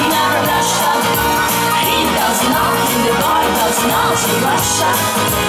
he never rushed up. He does not, the boy does not rush up.